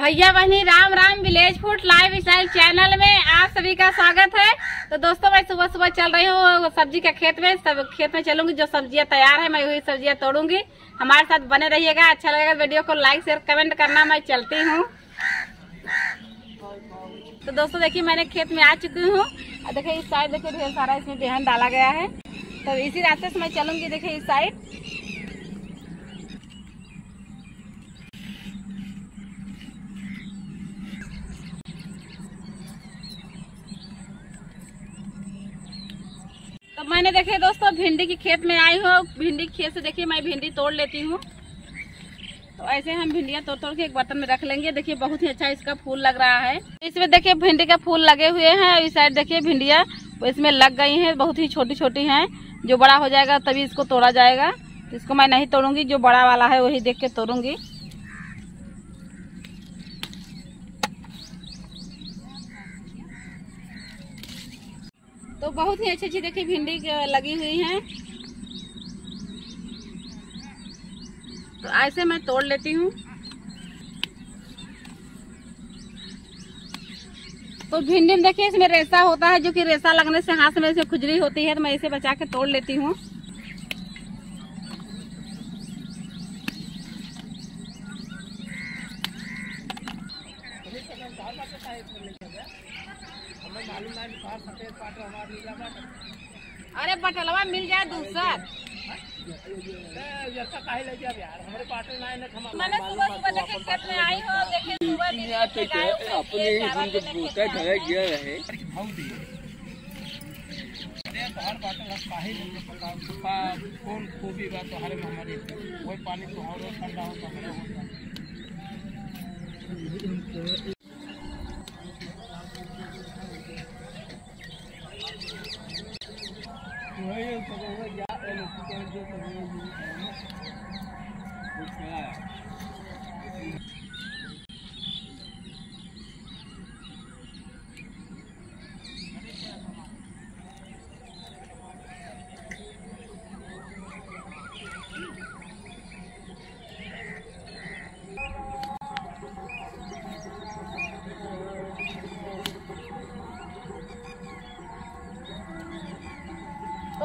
भैया बहनी, Ram Ram village food live style channel में आप सभी का स्वागत है। तो दोस्तों, मैं सुबह सुबह चल रही हूँ सब्ज़ी का खेत में। सब खेत में चलूँगी, जो सब्ज़ियाँ तैयार है, मैं वही सब्ज़ियाँ तोड़ूँगी। हमारे साथ बने रहिएगा। अच्छा लगेगा वीडियो को लाइक, शेयर, कमेंट करना मैं चलती हूँ। तो दोस्तों, देखिए, मैंने खेत में आ चुकी हूँ। देखिए, इस साइड, देखिए, ढेर सारा इसमें बेहन डाला गया है। तो इसी रास्ते से मैं चलूँगी, देखिए, इस साइड। मैंने देखे दोस्तों भिंडी की खेत में आई हूँ। भिंडी की खेत से देखिए, मैं भिंडी तोड़ लेती हूँ। तो ऐसे हम भिंडियाँ तोड़ तोड़ के एक बर्तन में रख लेंगे। देखिए, बहुत ही अच्छा इसका फूल लग रहा है। इसमें देखिए, भिंडी का फूल लगे हुए हैं। इस साइड देखिए, भिंडिया इसमें लग गई हैं। बहुत ही छोटी छोटी हैं। जो बड़ा हो जाएगा, तभी इसको तोड़ा जाएगा। तो इसको मैं नहीं तोड़ूँगी। जो बड़ा वाला है, वही देख के तोड़ूँगी। बहुत ही अच्छी अच्छी देखिए भिंडी लगी हुई है। तो ऐसे मैं तोड़ लेती हूँ। तो भिंडी में देखिए, इसमें रेसा होता है, जो कि रेसा लगने से हाथ में से खुजली होती है तो मैं इसे बचा के तोड़ लेती हूँ। अरे बटलवा मिल जाए दूसर मैंने सुबह सुबह देखे खेत में आई हूँ देखे सुबह भी देखे गायों को अपने कौन खूबी बा तो में हमारे वही पानी तो ठंडा होता हमारा होता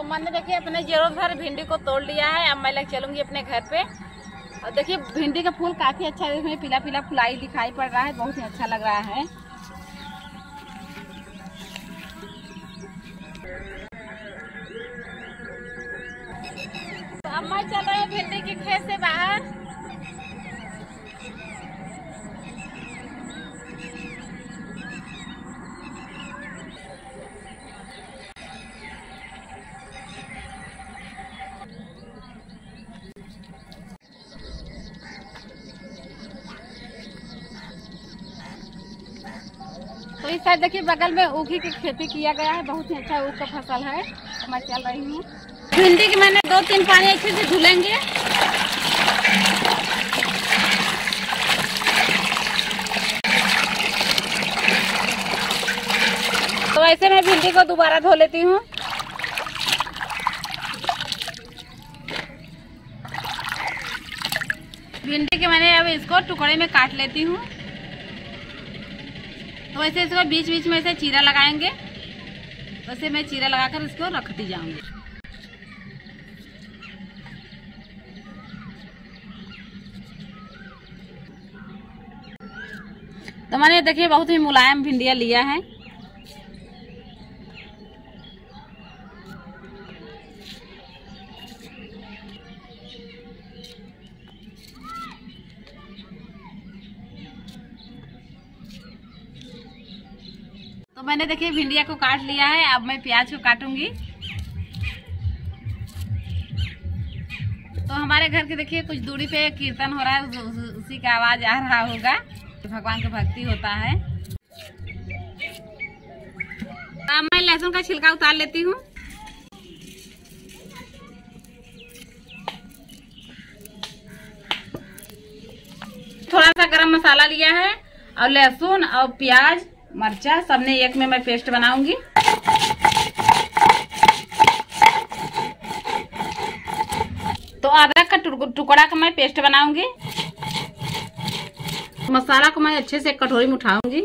मैंने देखिए अपने ज़रूर भर भिंडी को तोड़ लिया है। अब मैं लग चलूँगी अपने घर पे। और देखिए, भिंडी का फूल काफ़ी अच्छा है। इसमें पीला पीला फुलाई दिखाई पड़ रहा है। बहुत ही अच्छा लग रहा है। इस साइड देखिए, बगल में ऊखी की खेती किया गया है। बहुत ही अच्छा ऊख का फ़सल है। मैं चल रही हूँ। भिंडी की मैंने दो तीन पानी अच्छे से धुलेंगे। तो ऐसे मैं भिंडी को दोबारा धो लेती हूँ। भिंडी के मैंने अब इसको टुकड़े में काट लेती हूँ। तो वैसे इसको बीच बीच में ऐसे चीरा लगाएँगे। वैसे मैं चीरा लगाकर इसको रखती जाऊँगी। तो मैंने देखिए बहुत ही मुलायम भिंडिया लिया है। तो मैंने देखिए भिंडिया को काट लिया है, अब मैं प्याज को काटूँगी। तो हमारे घर के देखिए कुछ दूरी पे कीर्तन हो रहा है, उस- का आवाज़ आ रहा होगा। तो भगवान का भक्ति होता है। अब मैं लहसुन का छिलका उतार लेती हूँ। थोड़ा सा गरम मसाला लिया है, और लहसुन और प्याज। मर्चा, सबने एक में मैं पेस्ट बनाऊँगी। तो अदरक का टुकड़ा का मैं पेस्ट बनाऊँगी। मसाला को मैं अच्छे से कटोरी में उठाऊँगी।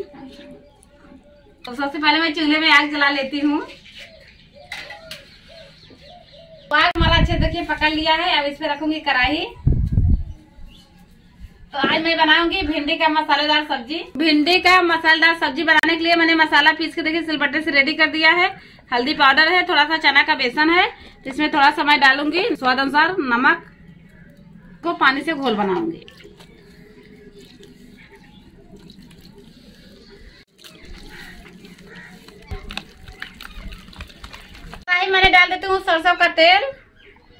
तो सबसे पहले मैं चूल्हे में आग जला लेती हूँ। तो आग हमारा अच्छे देखिए पकड़ लिया है, अब इस पे रखूँगी कढ़ाई। तो आज मैं बनाऊँगी भिंडी का मसालेदार सब्ज़ी। भिंडी का मसालेदार सब्ज़ी बनाने के लिए मैंने मसाला पीस के देखिए सिलबट्टे से रेडी कर दिया है। हल्दी पाउडर है थोड़ा सा चना का बेसन है, जिसमें थोड़ा सा मैं डालूँगी। स्वाद अनुसार नमक को पानी से घोल बनाऊँगी। मैंने डाल देती हूँ सरसों का तेल।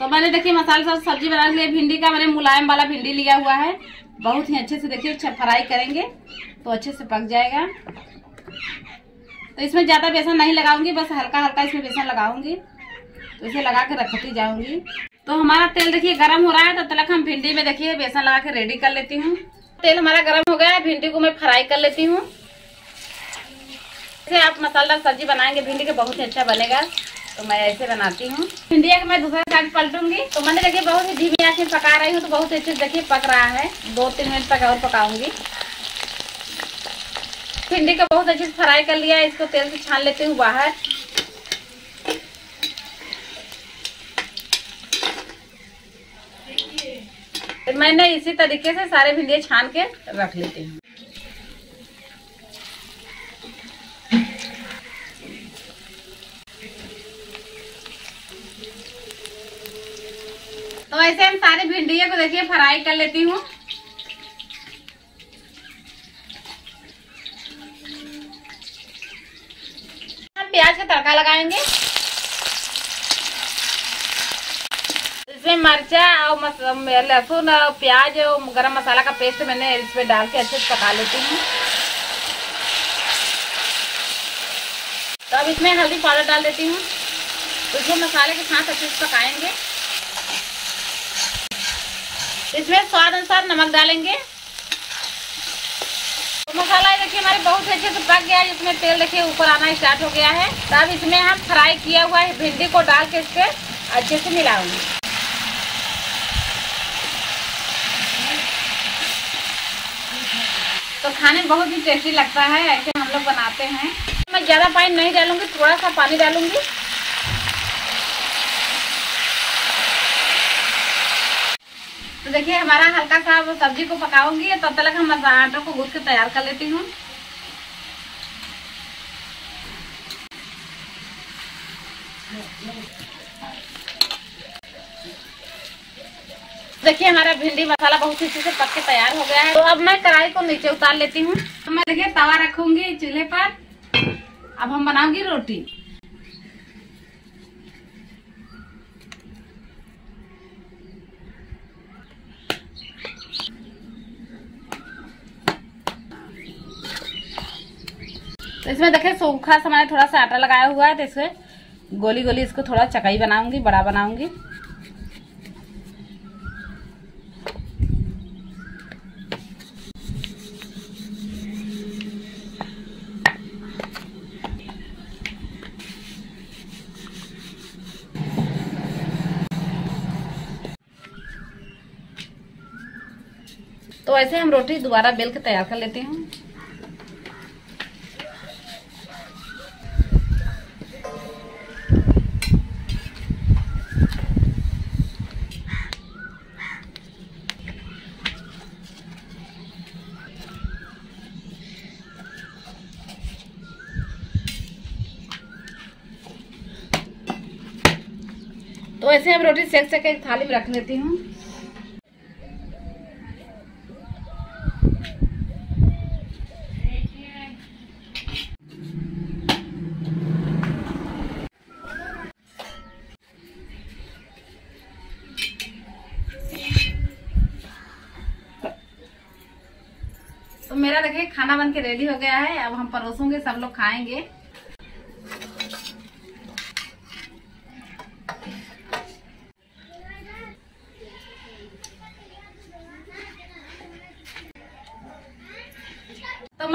तो मैंने देखिए मसाले सब्ज़ी बनाने के लिए भिंडी का मैंने मुलायम वाला भिंडी लिया हुआ है। बहुत ही अच्छे से देखिए अच्छा फ्राई करेंगे तो अच्छे से पक जाएगा। तो इसमें ज़्यादा बेसन नहीं लगाऊँगी, बस हल्का हल्का इसमें बेसन लगाऊँगी। तो इसे लगा के रखती जाऊँगी। तो हमारा तेल देखिए गर्म हो रहा है तो तलक हम भिंडी में देखिए बेसन लगा के रेडी कर लेती हूँ। तेल हमारा गर्म हो गया है, भिंडी को मैं फ्राई कर लेती हूँ। आप मसालेदार सब्ज़ी बनाएँगे, भिंडी के बहुत ही अच्छा बनेगा। तो मैं ऐसे बनाती हूँ। भिंडी का मैं दूसरे साइड पलटूँगी। तो मैंने देखिए बहुत ही धीमी आँच पका रही हूँ तो बहुत अच्छे से देखिए पक रहा है। दो तीन मिनट तक और पकाऊँगी। भिंडी को बहुत अच्छे से फ्राई कर लिया इसको तेल से छान लेती हूँ बाहर। मैंने इसी तरीके से सारे भिंडिया छान के रख लेती हूँ। ऐसे हम सारी भिंडिया को देखिए, फ्राई कर लेती हूँ। हम प्याज का तड़का लगाएँगे। इसमें मरचा और लहसुन और प्याज और गरम मसाला का पेस्ट मैंने इसमें डाल के अच्छे से पका लेती हूँ। तो अब इसमें हल्दी पाउडर डाल देती हूँ। तो इसको मसाले के साथ अच्छे से पकाएँगे। इसमें स्वाद अनुसार नमक डालेंगे। तो मसाला देखिए, हमारे बहुत अच्छे से पक गया है। इसमें तेल देखिए, ऊपर आना स्टार्ट हो गया है। तो अब इसमें हम फ्राई किया हुआ है भिंडी को डाल के इसके अच्छे से मिलाऊँगी। तो खाने बहुत ही टेस्टी लगता है, ऐसे हम लोग बनाते हैं। मैं ज़्यादा पानी नहीं डालूँगी, थोड़ा सा पानी डालूँगी। तो देखिए, हमारा हल्का सा वो सब्ज़ी को पकाऊँगी तब तो तक हम आटा को गूंथ के तैयार कर लेती हूँ। देखिए, हमारा भिंडी मसाला बहुत अच्छे से पक के तैयार हो गया है। तो अब मैं कढ़ाई को नीचे उतार लेती हूँ। तो मैं देखिए, तवा रखूँगी चूल्हे पर। अब हम बनाऊँगी रोटी। इसमें देखिए सूखा सा मैंने थोड़ा सा आटा लगाया हुआ है तो इसमें गोली गोली इसको थोड़ा चकाई बनाऊँगी, बड़ा बनाऊँगी। तो ऐसे हम रोटी दोबारा बेल के तैयार कर लेते हैं। तो ऐसे हम रोटी सेक सेक एक थाली में रख लेती हूँ। तो मेरा देखिए, खाना बन के रेडी हो गया है। अब हम परोसूँगे, सब लोग खाएँगे।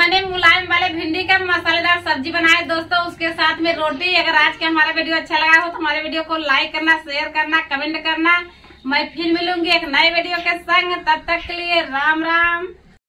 मैंने मुलायम वाले भिंडी का मसालेदार सब्ज़ी बनाए दोस्तों, उसके साथ में रोटी। अगर आज के हमारा वीडियो अच्छा लगा हो तो हमारे वीडियो को लाइक करना शेयर करना कमेंट करना। मैं फिर मिलूँगी एक नए वीडियो के संग। तब तक के लिए राम राम।